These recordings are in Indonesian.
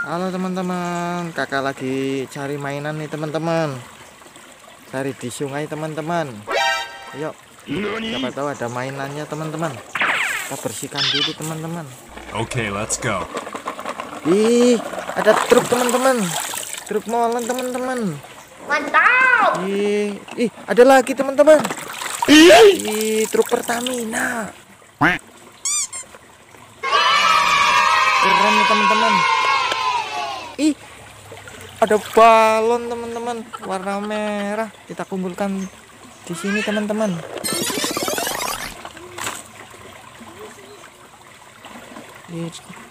Halo teman-teman, kakak lagi cari mainan nih teman-teman. Cari di sungai teman-teman. Yuk, siapa tahu ada mainannya teman-teman. Kita bersihkan dulu teman-teman. Okay, let's go. Ih, ada truk teman-teman. Truk molen teman-teman. Mantap! Ih, ih, ada lagi teman-teman. Ih, truk Pertamina. Keren nih teman-teman. Ih, ada balon teman-teman warna merah. Kita kumpulkan di sini teman-teman.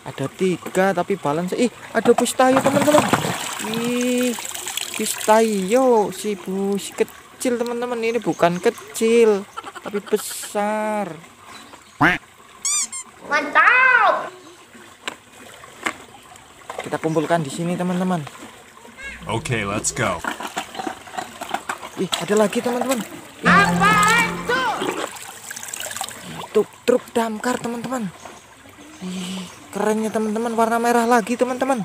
Ada tiga tapi balon ih ada bus tayo teman-teman. Ih, bus tayo si bus kecil teman-teman ini bukan kecil tapi besar. Mantap! Kita kumpulkan di sini teman-teman. Okay, let's go. Ih, ada lagi teman-teman. Apaan tuh? Truk truk damkar teman-teman. Ih, kerennya teman-teman warna merah lagi teman-teman.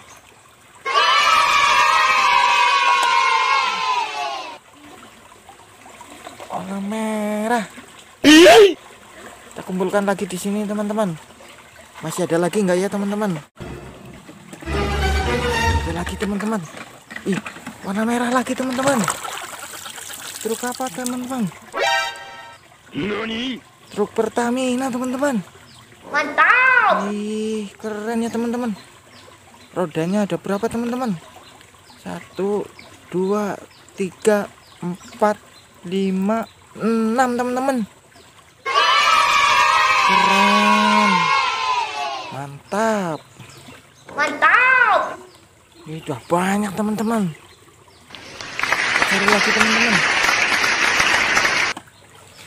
Warna merah. Kita kumpulkan lagi di sini teman-teman. Masih ada lagi nggak ya teman-teman? Ada lagi teman-teman. Ih, warna merah lagi teman-teman. Truk apa teman-teman? Truk Pertamina teman-teman. Mantap! Ih, keren ya teman-teman. Rodanya ada berapa teman-teman? Satu, dua, tiga, empat, lima, enam teman-teman. Keren. Mantap. Mantap! Ini udah banyak teman-teman. Cari lagi teman-teman.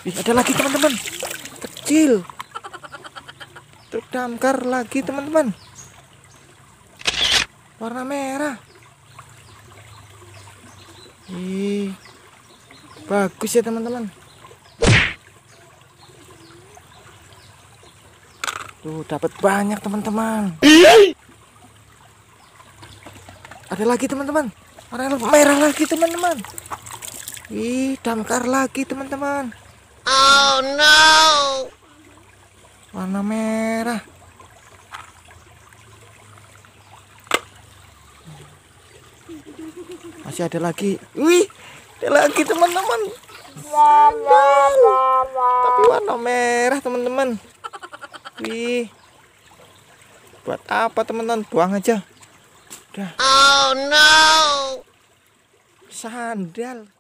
Ada lagi teman-teman. Kecil. Truk damkar lagi teman-teman. Warna merah. Ih. Bagus ya teman-teman. Tuh, dapat banyak teman-teman. Ada lagi teman-teman. Warna merah lagi teman-teman. Ih, damkar lagi teman-teman. Oh no! Warna merah. Masih ada lagi. Wih, ada lagi teman-teman. Tapi warna merah teman-teman. Wih. Buat apa teman-teman? Buang aja. Oh no! Sandal.